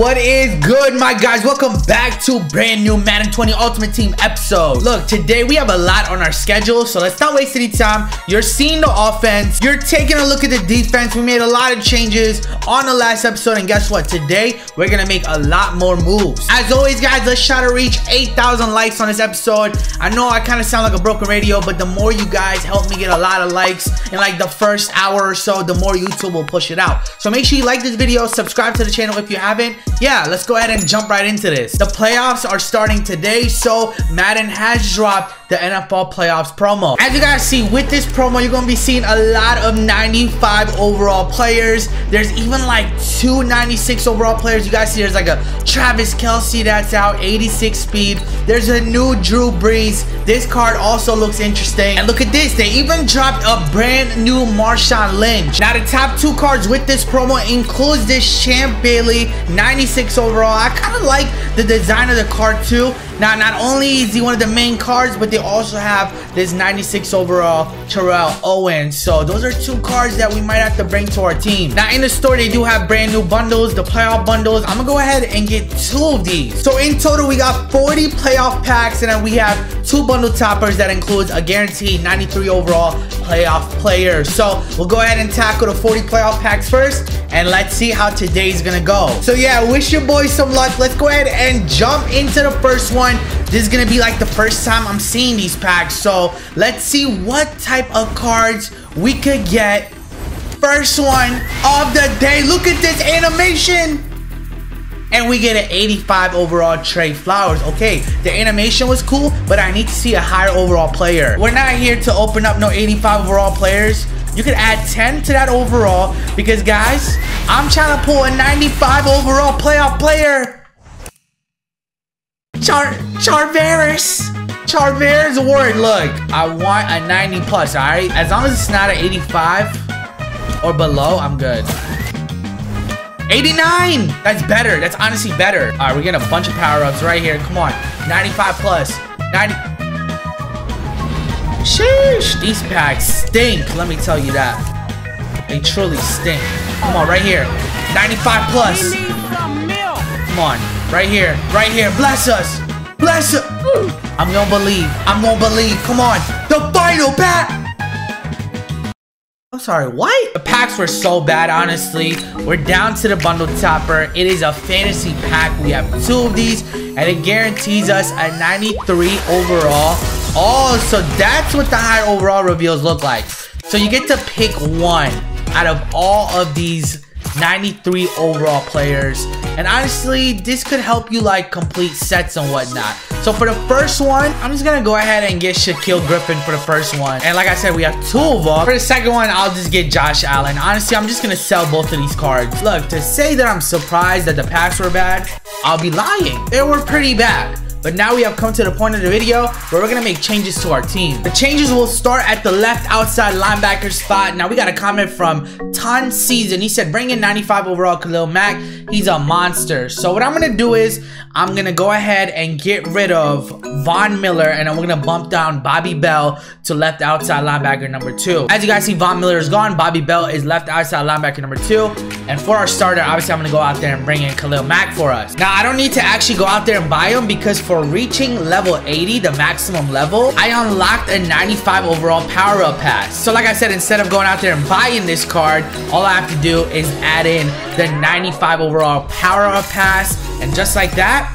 what is good, my guys? Welcome back to brand new Madden 20 Ultimate Team episode. Look, today we have a lot on our schedule, so let's not waste any time. You're seeing the offense. You're taking a look at the defense. We made a lot of changes on the last episode, and guess what? Today, we're gonna make a lot more moves. As always, guys, let's try to reach 8,000 likes on this episode. I know I kind of sound like a broken radio, but the more you guys help me get a lot of likes in like the first hour or so, the more YouTube will push it out. So make sure you like this video, subscribe to the channel if you haven't. Yeah, let's go ahead and jump right into this. The playoffs are starting today, so Madden has dropped the NFL playoffs promo. As you guys see, with this promo, you're gonna be seeing a lot of 95 overall players. There's even like two 96 overall players. You guys see there's like a Travis Kelce that's out, 86 speed. There's a new Drew Brees. This card also looks interesting. And look at this, they even dropped a brand new Marshawn Lynch. Now the top two cards with this promo includes this Champ Bailey 96 overall. I kind of like the design of the card too. Now, not only is he one of the main cards, but they also have this 96 overall Terrell Owens. So those are two cards that we might have to bring to our team. Now, in the store, they do have brand new bundles, the playoff bundles. I'm gonna go ahead and get two of these. So in total, we got 40 playoff packs, and then we have two bundle toppers that includes a guaranteed 93 overall playoff player. So we'll go ahead and tackle the 40 playoff packs first, and let's see how today's gonna go. So yeah, wish your boys some luck. Let's go ahead and jump into the first one. This is gonna be like the first time I'm seeing these packs. So let's see what type of cards we could get. First one of the day. Look at this animation. And we get an 85 overall Trey Flowers. Okay, the animation was cool, but I need to see a higher overall player. We're not here to open up no 85 overall players. You could add 10 to that overall because, guys, I'm trying to pull a 95 overall playoff player. Char Charveris. Charveris word. Look, I want a 90 plus, alright? As long as it's not an 85 or below, I'm good. 89! That's better. That's honestly better. Alright, we're getting a bunch of power-ups right here. Come on. 95 plus. 90. Sheesh. These packs stink. Let me tell you that. They truly stink. Come on, right here. 95 plus. Come on. Right here. Right here. Bless us. Bless us. I'm gonna believe. I'm gonna believe. Come on. The final pack. I'm sorry, what? The packs were so bad, honestly. We're down to the bundle topper. It is a fantasy pack. We have two of these, and it guarantees us a 93 overall. Oh, so that's what the high overall reveals look like. So you get to pick one out of all of these 93 overall players. And honestly, this could help you like complete sets and whatnot. So for the first one, I'm just gonna go ahead and get Shaquill Griffin for the first one. And like I said, we have two of them. For the second one, I'll just get Josh Allen. Honestly, I'm just gonna sell both of these cards. Look, to say that I'm surprised that the packs were bad, I'll be lying. They were pretty bad. But now we have come to the point of the video where we're gonna make changes to our team. The changes will start at the left outside linebacker spot. Now we got a comment from Ton Season. He said, bring in 95 overall Khalil Mack. He's a monster. So what I'm gonna do is I'm gonna go ahead and get rid of Von Miller and we're gonna bump down Bobby Bell to left outside linebacker number two. As you guys see, Von Miller is gone. Bobby Bell is left outside linebacker number two. And for our starter, obviously I'm gonna go out there and bring in Khalil Mack for us. Now I don't need to actually go out there and buy him because for reaching level 80, the maximum level, I unlocked a 95 overall power-up pass. So like I said, instead of going out there and buying this card, all I have to do is add in the 95 overall power-up pass. And just like that,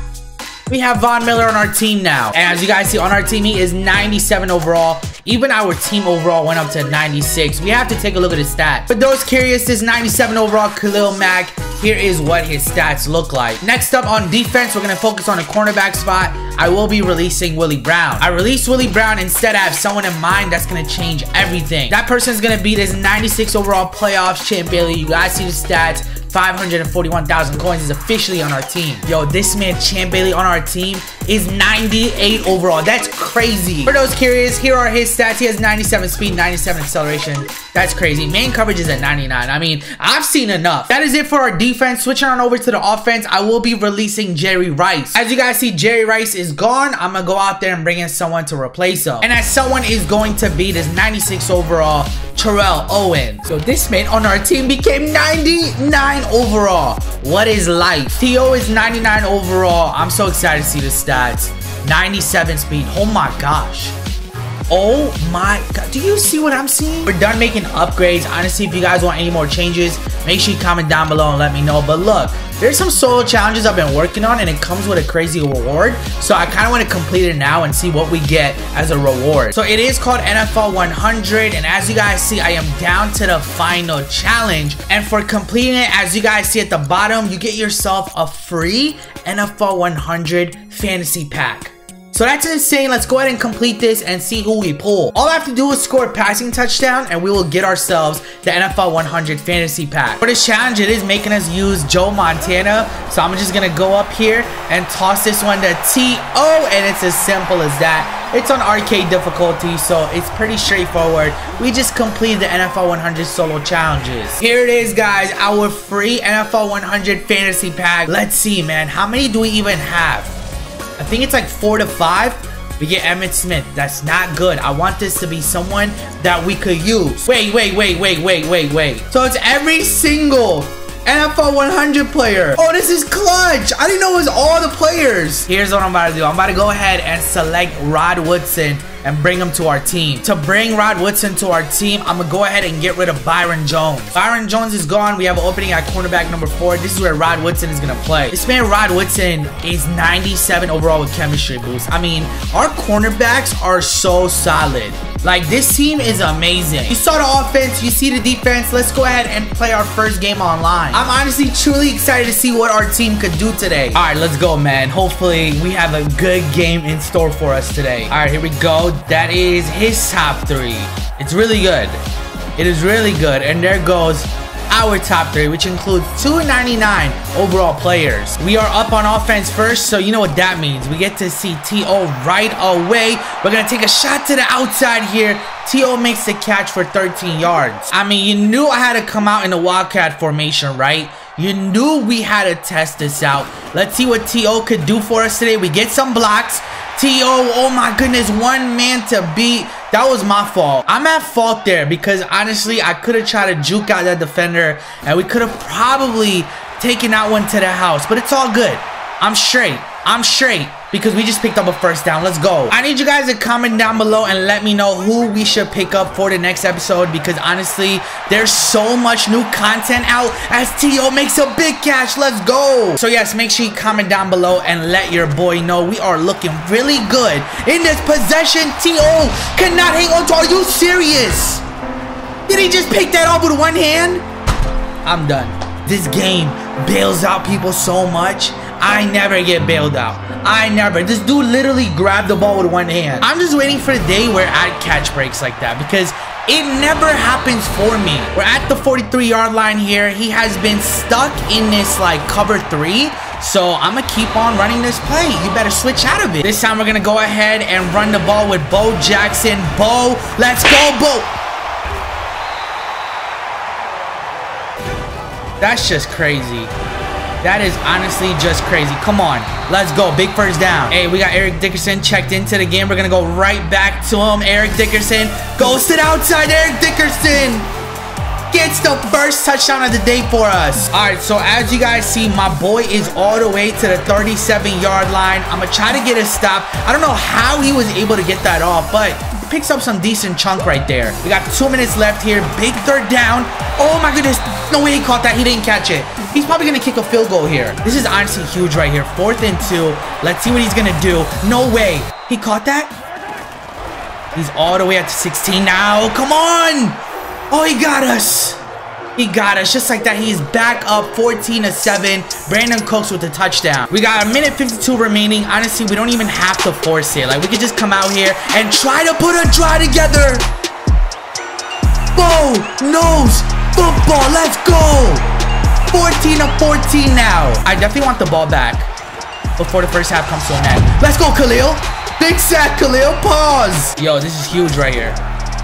we have Von Miller on our team now. And as you guys see on our team, he is 97 overall. Even our team overall went up to 96. We have to take a look at his stats. For those curious, this 97 overall Khalil Mack, here is what his stats look like. Next up on defense, we're going to focus on the cornerback spot. I will be releasing Willie Brown. I release Willie Brown. Instead, I have someone in mind that's going to change everything. That person is going to be this 96 overall playoffs champ Bailey. You guys see the stats. 541,000 coins is officially on our team. Yo, this man, Champ Bailey, on our team is 98 overall. That's crazy. For those curious, here are his stats. He has 97 speed, 97 acceleration. That's crazy. Main coverage is at 99. I mean, I've seen enough. That is it for our defense. Switching on over to the offense, I will be releasing Jerry Rice. As you guys see, Jerry Rice is gone. I'm going to go out there and bring in someone to replace him. And as someone is going to be this 96 overall Terrell Owen. So this man on our team became 99 overall. What is life? T.O. is 99 overall. I'm so excited to see the stats. 97 speed. Oh my gosh. Oh my god. Do you see what I'm seeing? We're done making upgrades. Honestly, if you guys want any more changes, make sure you comment down below and let me know. But look, there's some solo challenges I've been working on and it comes with a crazy reward. So I kind of want to complete it now and see what we get as a reward. So it is called NFL 100 and as you guys see, I am down to the final challenge. And for completing it, as you guys see at the bottom, you get yourself a free NFL 100 fantasy pack. So that's insane. Let's go ahead and complete this and see who we pull. All I have to do is score a passing touchdown and we will get ourselves the NFL 100 fantasy pack. For this challenge, it is making us use Joe Montana. So I'm just going to go up here and toss this one to T.O. And it's as simple as that. It's on arcade difficulty, so it's pretty straightforward. We just completed the NFL 100 solo challenges. Here it is, guys. Our free NFL 100 fantasy pack. Let's see, man. How many do we even have? I think it's like four to five. We get Emmitt Smith. That's not good. I want this to be someone that we could use. Wait, wait, wait, wait, wait, wait, wait. So it's every single NFL 100 player. Oh, this is clutch. I didn't know it was all the players. Here's what I'm about to do. I'm about to go ahead and select Rod Woodson and bring him to our team. To bring Rod Woodson to our team, I'm gonna go ahead and get rid of Byron Jones. Byron Jones is gone. We have an opening at cornerback number four. This is where Rod Woodson is gonna play. This man, Rod Woodson, is 97 overall with chemistry boost. I mean, our cornerbacks are so solid. Like, this team is amazing. You saw the offense, you see the defense. Let's go ahead and play our first game online. I'm honestly truly excited to see what our team could do today. All right, let's go, man. Hopefully, we have a good game in store for us today. All right, here we go. That is his top three. It's really good. It is really good. And there goes our top three, which includes 299 overall players. We are up on offense first, so you know what that means. We get to see T.O. right away. We're going to take a shot to the outside here. T.O. makes the catch for 13 yards. I mean, you knew I had to come out in the Wildcat formation, right? You knew we had to test this out. Let's see what T.O. could do for us today. We get some blocks. T.O. Oh my goodness, one man to beat. That was my fault. I'm at fault there because honestly, I could have tried to juke out that defender and we could have probably taken that one to the house. But it's all good. I'm straight. I'm straight because we just picked up a first down. Let's go. I need you guys to comment down below and let me know who we should pick up for the next episode because honestly, there's so much new content out as T.O. makes a big catch. Let's go. So yes, make sure you comment down below and let your boy know we are looking really good in this possession. T.O. cannot hang on to. Are you serious? Did he just pick that up with one hand? I'm done. This game bails out people so much. I never get bailed out. I never. This dude literally grabbed the ball with one hand. I'm just waiting for the day where I catch breaks like that because it never happens for me. We're at the 43 yard line here. He has been stuck in this like cover three. So I'm gonna keep on running this play. You better switch out of it. This time we're gonna go ahead and run the ball with Bo Jackson. Bo, let's go, Bo. That's just crazy. That is honestly just crazy. Come on. Let's go. Big first down. Hey, we got Eric Dickerson checked into the game. We're going to go right back to him. Eric Dickerson goes to the outside. Eric Dickerson gets the first touchdown of the day for us. All right, so as you guys see, my boy is all the way to the 37-yard line. I'm going to try to get a stop. I don't know how he was able to get that off, but picks up some decent chunk right there. We got two minutes left here. Big third down. Oh my goodness. No way he caught that. He didn't catch it. He's probably going to kick a field goal here. This is honestly huge right here. Fourth and two. Let's see what he's going to do. No way. He caught that? He's all the way up to 16 now. Come on. Oh, he got us. He got us just like that. He's back up 14 to 7. Brandin Cooks with the touchdown. We got a minute 52 remaining. Honestly, we don't even have to force it. Like, we could just come out here and try to put a draw together. Bo knows football. Let's go. 14 to 14 now. I definitely want the ball back before the first half comes to an end. Let's go, Khalil. Big sack, Khalil. Pause. Yo, this is huge right here.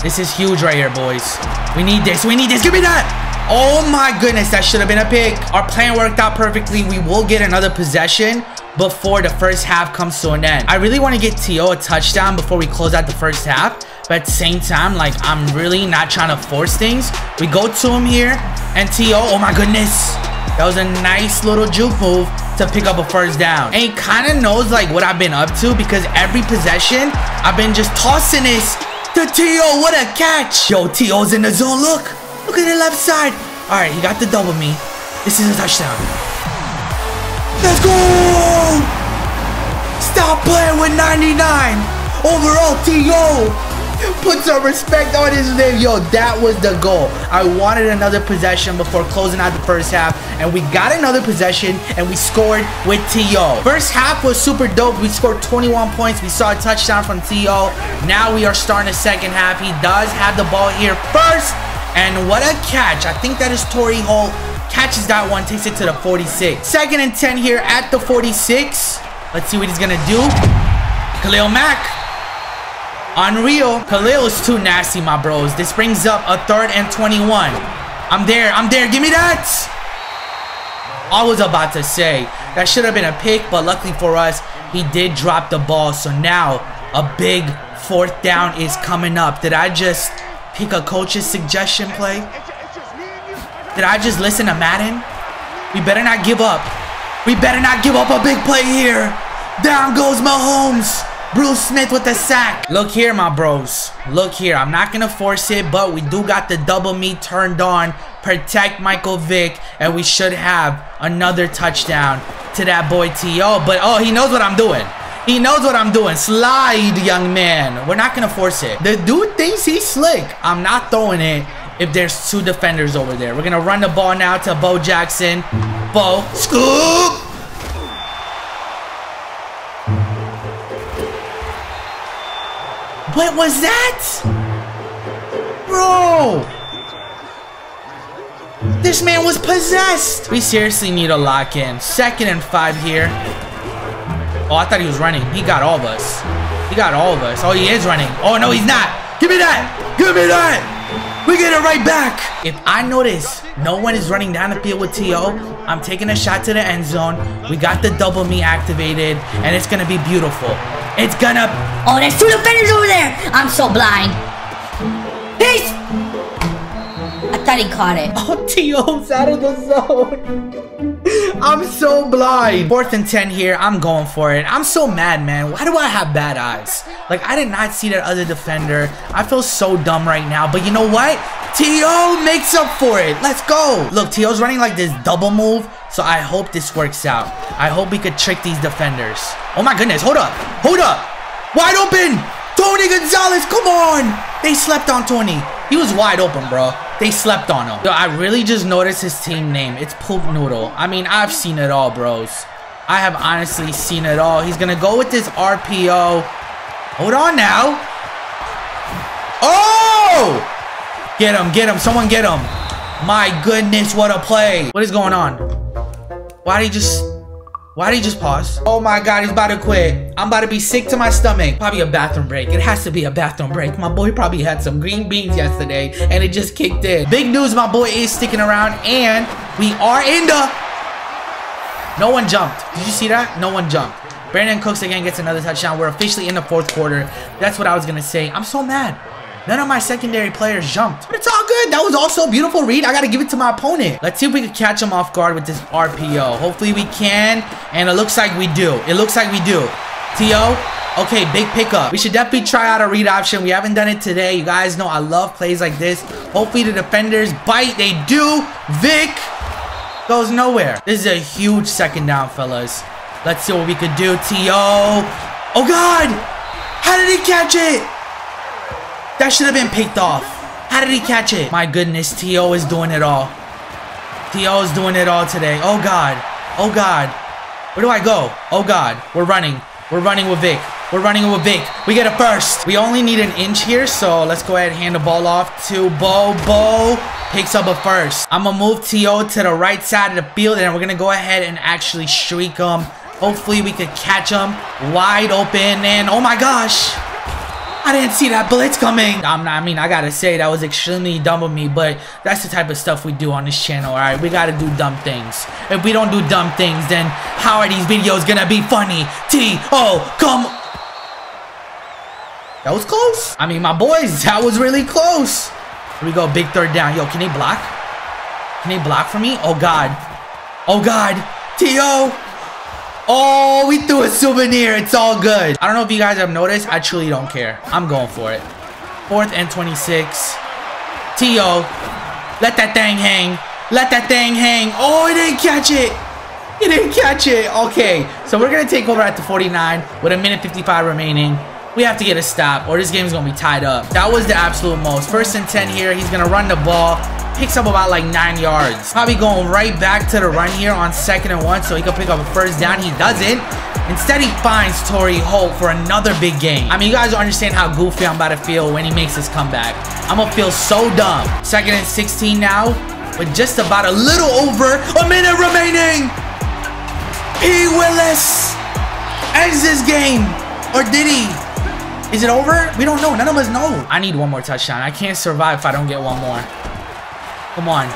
This is huge right here, boys. We need this. We need this. Give me that. Oh my goodness, that should have been a pick. Our plan worked out perfectly. We will get another possession before the first half comes to an end. I really want to get T.O. a touchdown before we close out the first half. But at the same time, like, I'm really not trying to force things. We go to him here. And T.O., oh my goodness. That was a nice little juke move to pick up a first down. And he kind of knows, like, what I've been up to. Because every possession, I've been just tossing this to T.O. What a catch. Yo, T.O.'s in the zone. Look. Look at the left side. All right, he got the double me. This is a touchdown. Let's go! Stop playing with 99. Overall, T.O. Put some respect on his name. Yo, that was the goal. I wanted another possession before closing out the first half. And we got another possession and we scored with T.O. First half was super dope. We scored 21 points. We saw a touchdown from T.O. Now we are starting the second half. He does have the ball here first. And what a catch. I think that is Torry Holt. Catches that one, takes it to the 46. Second and 10 here at the 46. Let's see what he's going to do. Khalil Mack Unreal. Khalil is too nasty, my bros. This brings up a third and 21. I'm there. I'm there. Give me that. I was about to say that should have been a pick, but luckily for us, he did drop the ball. So now a big fourth down is coming up. Did I just pick a coach's suggestion play? Did I just listen to Madden? We better not give up. We better not give up a big play here. Down goes Mahomes. Bruce Smith with the sack. Look here, my bros. Look here. I'm not going to force it, but we do got the double me turned on. Protect Michael Vick, and we should have another touchdown to that boy T.O. But, oh, he knows what I'm doing. He knows what I'm doing. Slide, young man. We're not going to force it. The dude thinks he's slick. I'm not throwing it if there's two defenders over there. We're going to run the ball now to Bo Jackson. Bo. Scoop. What was that? Bro! This man was possessed! We seriously need a lock in. Second and five here. Oh, I thought he was running. He got all of us. He got all of us. Oh, he is running. Oh, no, he's not. Give me that. Give me that. We get it right back. If I notice no one is running down the field with T.O., I'm taking a shot to the end zone. We got the double me activated, and it's going to be beautiful. It's gonna... Oh, there's two defenders over there! I'm so blind. He's... I thought he caught it. Oh, T.O.'s out of the zone. I'm so blind. Fourth and 10 here. I'm going for it. I'm so mad, man. Why do I have bad eyes? Like, I did not see that other defender. I feel so dumb right now. But you know what? T.O. makes up for it. Let's go. Look, T.O.'s running like this double move. So I hope this works out. I hope we could trick these defenders. Oh my goodness, hold up. Hold up. Wide open. Tony Gonzalez, come on. They slept on Tony. He was wide open, bro. They slept on him. Yo, I really just noticed his team name. It's Poop Noodle. I mean, I've seen it all, bros. I have honestly seen it all. He's going to go with this RPO. Hold on now. Oh! Get him, get him. Someone get him. My goodness, what a play. What is going on? Why did he just... Why did he just pause? Oh my god, he's about to quit. I'm about to be sick to my stomach. Probably a bathroom break. It has to be a bathroom break. My boy probably had some green beans yesterday and it just kicked in. Big news, my boy is sticking around and we are in the... No one jumped. Did you see that? No one jumped. Brandin Cooks again gets another touchdown. We're officially in the fourth quarter. That's what I was going to say. I'm so mad. None of my secondary players jumped. But it's all good. That was also a beautiful read. I got to give it to my opponent. Let's see if we can catch him off guard with this RPO. Hopefully we can. And it looks like we do. It looks like we do. T.O. Okay, big pickup. We should definitely try out a read option. We haven't done it today. You guys know I love plays like this. Hopefully the defenders bite. They do. Vick goes nowhere. This is a huge second down, fellas. Let's see what we could do. T.O. Oh, God. How did he catch it? That should have been picked off. How did he catch it? My goodness, T.O. is doing it all. T.O. is doing it all today. Oh, God. Oh, God. Where do I go? Oh, God. We're running. We're running with Vick. We're running with Vick. We get it first. We only need an inch here, so let's go ahead and hand the ball off to Bo. Bo picks up a first. I'm going to move T.O. to the right side of the field, and we're going to go ahead and actually streak him Hopefully we could catch him wide open. And oh my gosh. I didn't see that blitz coming. I'm not, I mean, I gotta say, that was extremely dumb of me, but that's the type of stuff we do on this channel, alright? We gotta do dumb things. If we don't do dumb things, then how are these videos gonna be funny? T-O, come... That was close. I mean, my boys, that was really close. Here we go, big third down. Yo, can they block? Can they block for me? Oh, God. Oh, God. T.O. Oh, we threw a souvenir. It's all good. I don't know if you guys have noticed. I truly don't care. I'm going for it. Fourth and 26. T.O. Let that thing hang. Let that thing hang. Oh, he didn't catch it. He didn't catch it. Okay, so we're going to take over at the 49 with a minute 55 remaining. We have to get a stop or this game is going to be tied up. That was the absolute most. First and 10 here. He's going to run the ball picks up about like nine yards. Probably going right back to the run here on second and one so he can pick up a first down. He doesn't. Instead, he finds Torry Holt for another big game. I mean, you guys understand how goofy I'm about to feel when he makes his comeback. I'm to feel so dumb. Second and 16 now with just about a little over a minute remaining. P. Willis ends this game. Or did he? Is it over? We don't know. None of us know. I need one more touchdown. I can't survive if I don't get one more. Come on.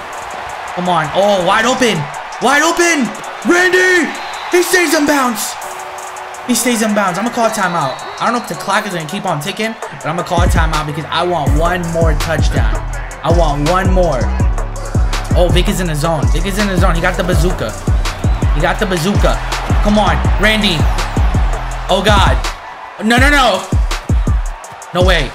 Come on. Oh, wide open. Wide open. Randy. He stays in bounds. He stays in bounds. I'm going to call a timeout. I don't know if the clock is going to keep on ticking, but I'm going to call a timeout because I want one more touchdown. I want one more. Oh, Vick is in the zone. Vick is in the zone. He got the bazooka. He got the bazooka. Come on, Randy. Oh, God. No, no, no. No way.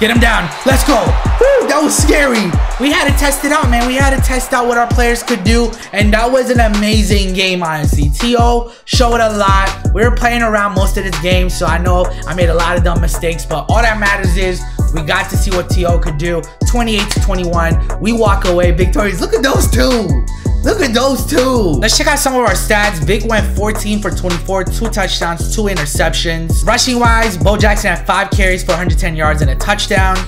Get him down. Let's go. Woo, that was scary. We had to test it out, man. We had to test out what our players could do. And that was an amazing game, honestly. T.O. showed a lot. We were playing around most of this game, so I know I made a lot of dumb mistakes. But all that matters is we got to see what T.O. could do. 28 to 21. We walk away victorious. Look at those two. Look at those two. Let's check out some of our stats. Vick went 14 for 24, two touchdowns, two interceptions. Rushing wise, Bo Jackson had five carries for 110 yards and a touchdown.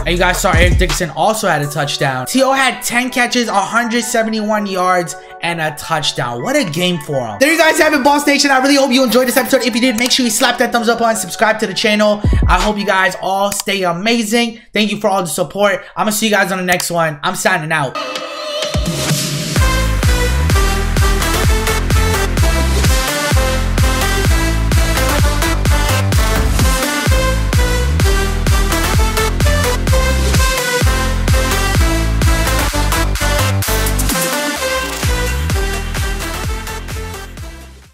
And you guys saw Eric Dickerson also had a touchdown. T.O. had 10 catches, 171 yards, and a touchdown. What a game for him. There you guys have it, Boss Nation. I really hope you enjoyed this episode. If you did, make sure you slap that thumbs up on, subscribe to the channel. I hope you guys all stay amazing. Thank you for all the support. I'm going to see you guys on the next one. I'm signing out.